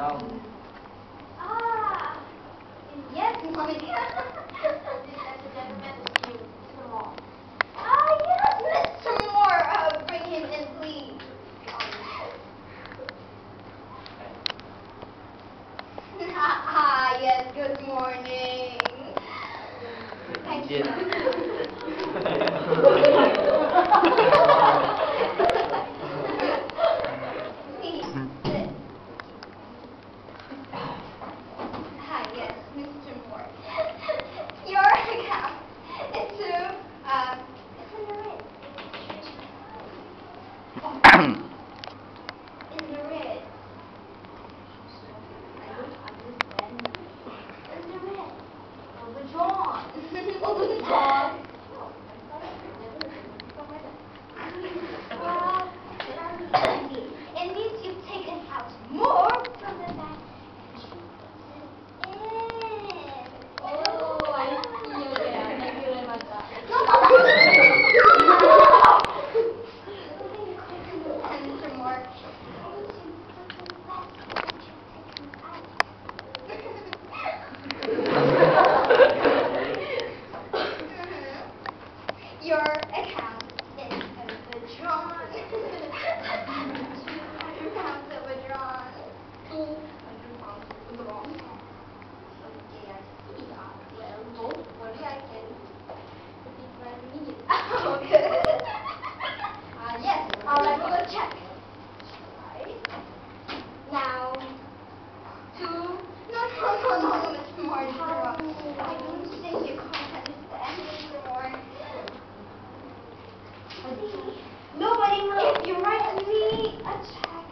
tal. Nobody will if you write me a check.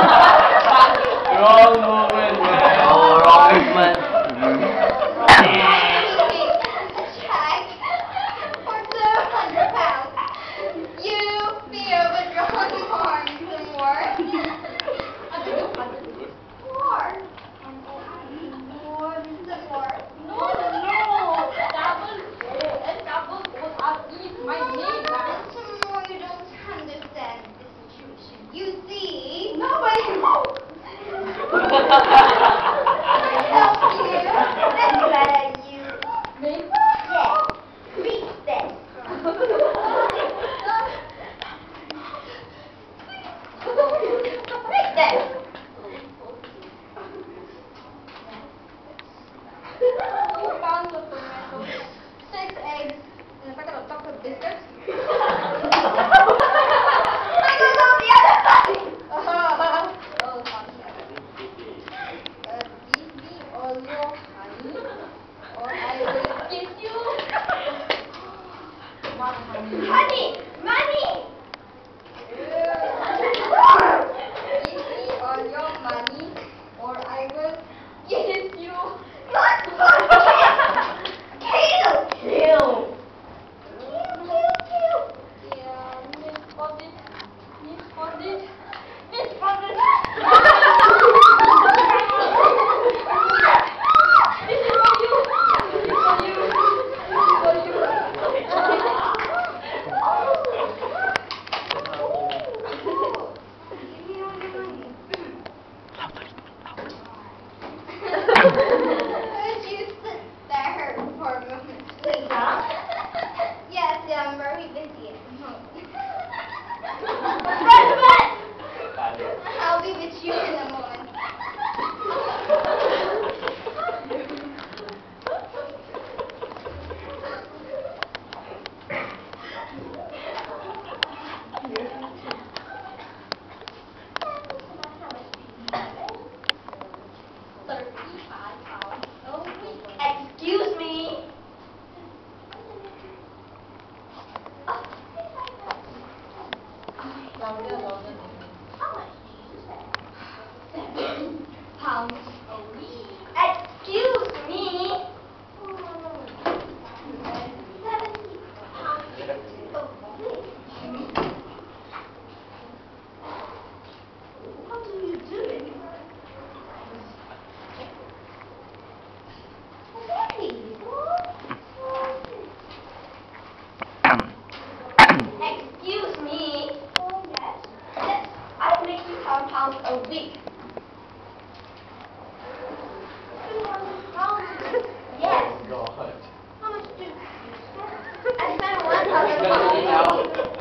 You all know. 都没有。legal.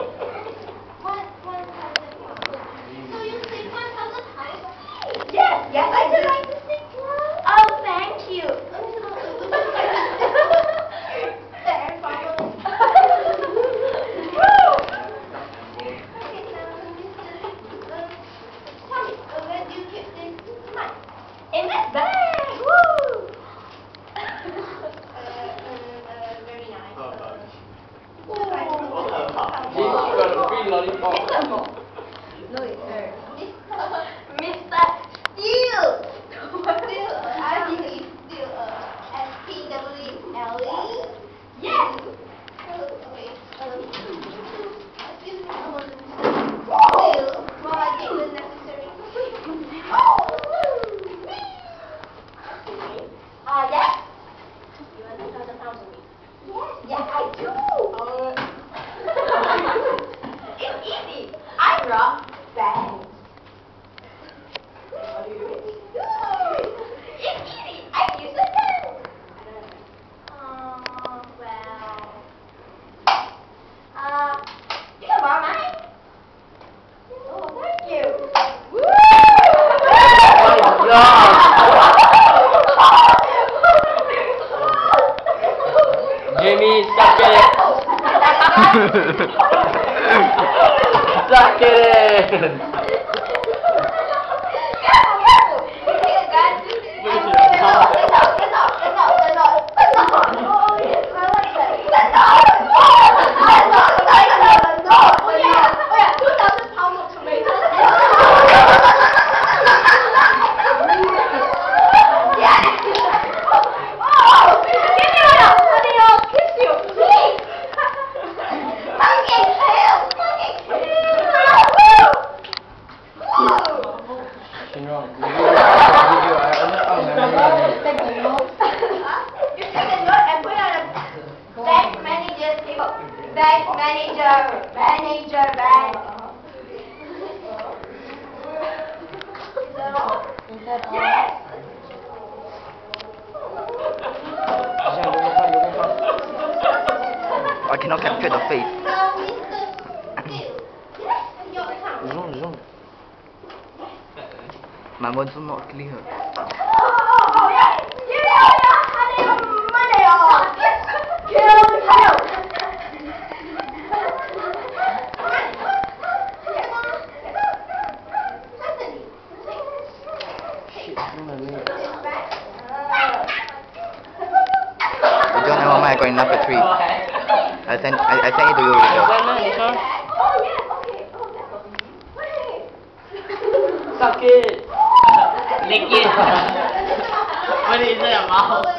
Jimmy, suck it! suck it! I cannot capture the face. zoom, zoom. My words are not clear. Kill yeah. going number three. Okay. I sent I, I sent you the video. Suck it. Lick it. what is that, mouse?